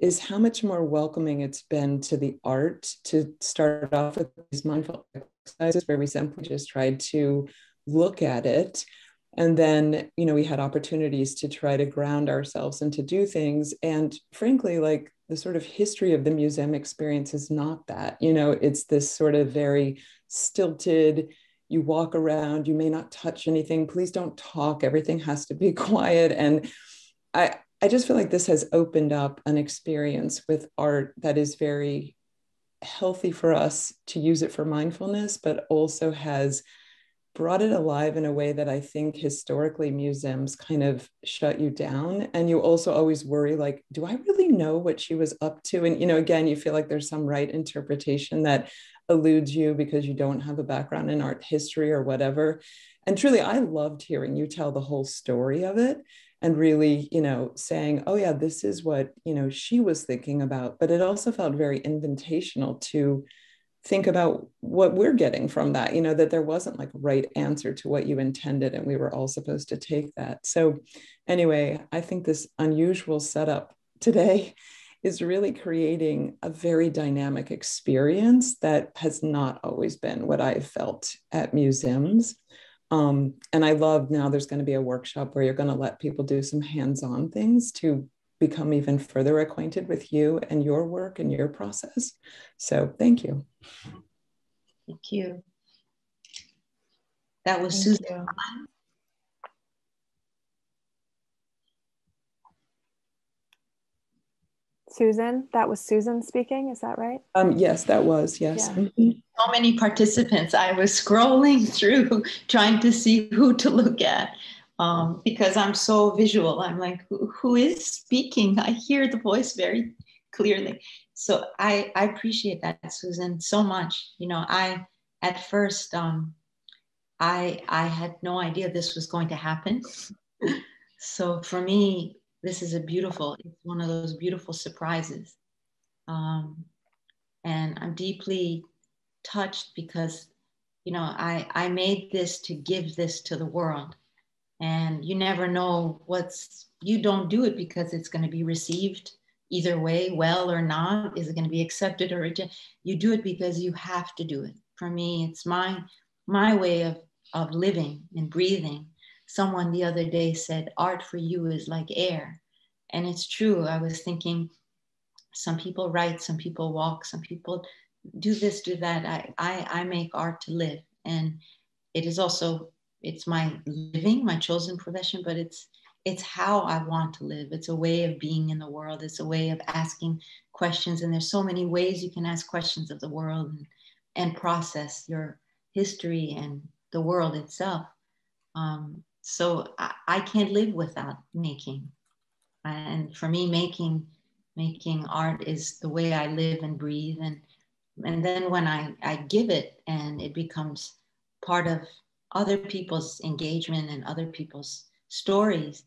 is how much more welcoming it's been to the art to start off with these mindful exercises where we simply just tried to look at it and then you know we had opportunities to try to ground ourselves and to do things. And frankly like the sort of history of the museum experience is not that you know it's this sort of very stilted you walk around you may not touch anything please don't talk everything has to be quiet. And i i just feel like this has opened up an experience with art that is very healthy for us to use it for mindfulness but also has brought it alive in a way that I think historically museums kind of shut you down. And you also always worry, like, do I really know what she was up to? And, you know, again, you feel like there's some right interpretation that eludes you because you don't have a background in art history or whatever. And truly, I loved hearing you tell the whole story of it and really, you know, saying, oh, yeah, this is what, you know, she was thinking about. But it also felt very invitational to think about what we're getting from that you know that there wasn't like right answer to what you intended and we were all supposed to take that so anyway i think this unusual setup today is really creating a very dynamic experience that has not always been what I've felt at museums. Um, and I love now there's going to be a workshop where you're going to let people do some hands on things to become even further acquainted with you and your work and your process. So thank you. Thank you. That was thank Susan. You. Susan, that was Susan speaking, is that right? Um, yes, that was, yes. Yeah. Mm-hmm. So many participants. I was scrolling through trying to see who to look at um, because I'm so visual. I'm like, who, who is speaking? I hear the voice very clearly. So I, I appreciate that, Susan, so much. You know, I, at first, um, I, I had no idea this was going to happen. so for me, this is a beautiful, it's one of those beautiful surprises. Um, and I'm deeply touched because, you know, I, I made this to give this to the world. And you never know what's, you don't do it because it's going to be received either way, well or not. Is it going to be accepted or rejected? You do it because you have to do it. For me, it's my, my way of, of living and breathing someone the other day said, art for you is like air. And it's true. I was thinking, some people write, some people walk, some people do this, do that. I, I, I make art to live. And it is also, it's my living, my chosen profession, but it's, it's how I want to live. It's a way of being in the world. It's a way of asking questions. And there's so many ways you can ask questions of the world and, and process your history and the world itself. Um, so I, I can't live without making. And for me, making making art is the way I live and breathe. And and then when I, I give it and it becomes part of other people's engagement and other people's stories,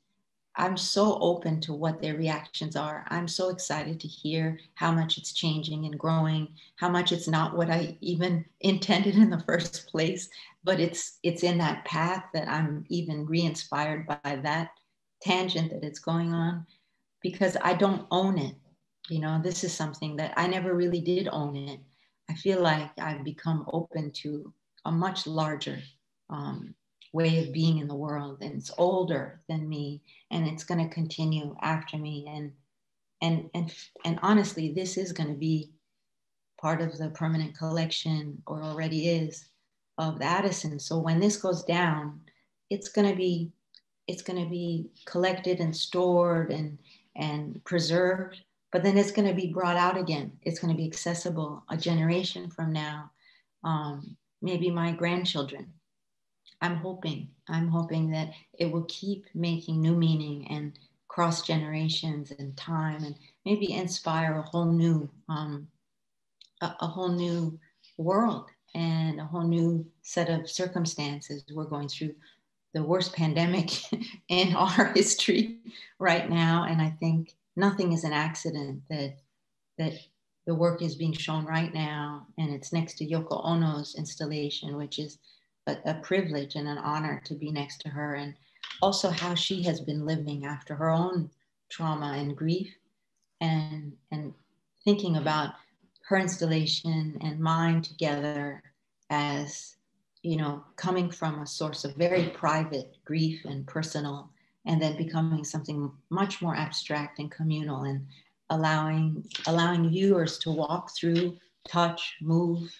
I'm so open to what their reactions are. I'm so excited to hear how much it's changing and growing, how much it's not what I even intended in the first place, but it's it's in that path that I'm even re-inspired by that tangent that it's going on because I don't own it. You know, this is something that I never really did own it. I feel like I've become open to a much larger um, way of being in the world and it's older than me and it's going to continue after me and and and and honestly this is going to be part of the permanent collection or already is of the addison so when this goes down it's going to be it's going to be collected and stored and and preserved but then it's going to be brought out again. It's going to be accessible a generation from now um, maybe my grandchildren I'm hoping, I'm hoping that it will keep making new meaning and cross generations and time and maybe inspire a whole new, um, a, a whole new world and a whole new set of circumstances. We're going through the worst pandemic in our history right now. And I think nothing is an accident that, that the work is being shown right now. And it's next to Yoko Ono's installation, which is a, a privilege and an honor to be next to her and also how she has been living after her own trauma and grief and and thinking about her installation and mine together as you know coming from a source of very private grief and personal and then becoming something much more abstract and communal and allowing allowing viewers to walk through touch move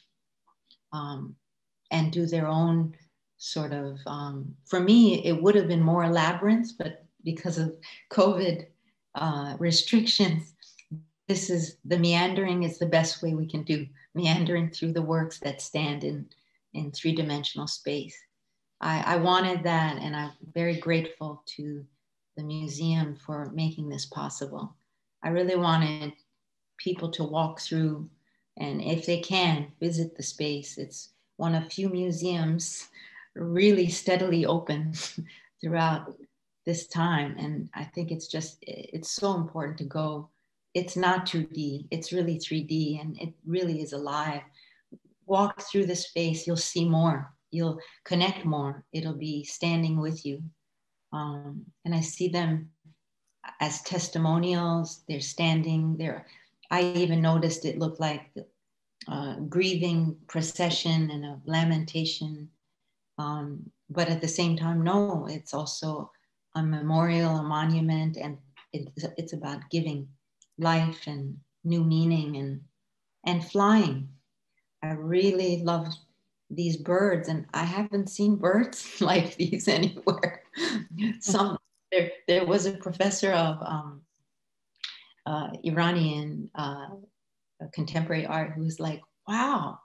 um, and do their own sort of um, for me it would have been more labyrinth but because of covid uh, restrictions this is the meandering is the best way we can do meandering through the works that stand in in three-dimensional space. I, I wanted that and i'm very grateful to the museum for making this possible. I really wanted people to walk through and if they can visit the space. It's one of few museums really steadily open throughout this time. And I think it's just, it's so important to go. It's not 2D, it's really 3D, and it really is alive. walk through the space, you'll see more. You'll connect more. It'll be standing with you. Um, and I see them as testimonials. They're standing there. I even noticed it looked like a grieving procession and a lamentation. Um, but at the same time, no, it's also a memorial, a monument, and it's, it's about giving life and new meaning and and flying. I really love these birds, and I haven't seen birds like these anywhere. Some there, there was a professor of um, uh, Iranian uh, contemporary art who was like, "Wow,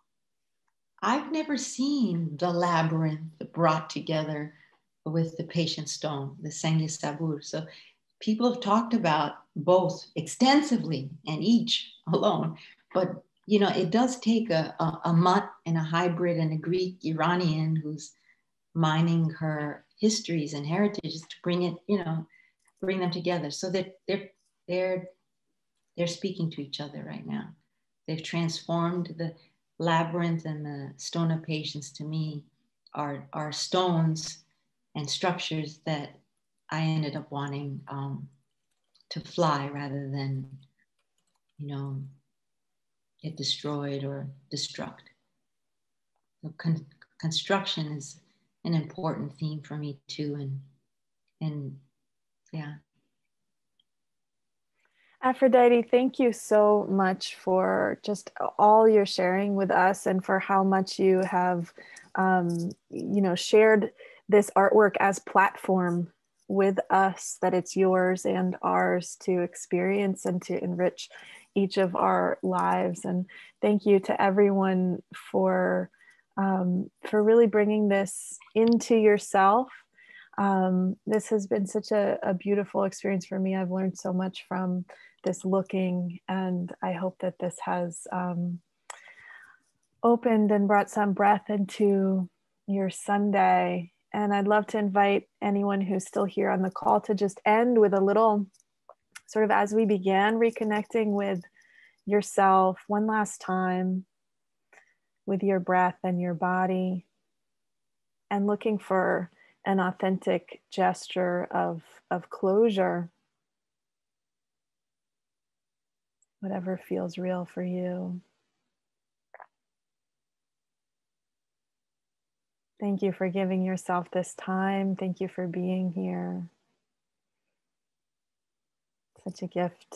I've never seen the labyrinth brought together with the patient stone, the Senghi Sabur." So people have talked about both extensively and each alone, but you know, it does take a, a, a mutt and a hybrid and a Greek Iranian who's mining her histories and heritages to bring it, you know, bring them together so that they're, they're they're they're speaking to each other right now. They've transformed the labyrinth and the stone of patience to me are are stones and structures that I ended up wanting um, to fly rather than, you know, get destroyed or destruct. So con- construction is an important theme for me too, and and yeah. Aphrodite, thank you so much for just all your sharing with us and for how much you have, um, you know, shared this artwork as platform with us, that it's yours and ours to experience and to enrich each of our lives. And thank you to everyone for um, for really bringing this into yourself. Um, this has been such a, a beautiful experience for me. I've learned so much from this looking, and I hope that this has um, opened and brought some breath into your Sunday. And I'd love to invite anyone who's still here on the call to just end with a little sort of as we began reconnecting with yourself one last time with your breath and your body and looking for an authentic gesture of, of closure, whatever feels real for you. Thank you for giving yourself this time. Thank you for being here. Such a gift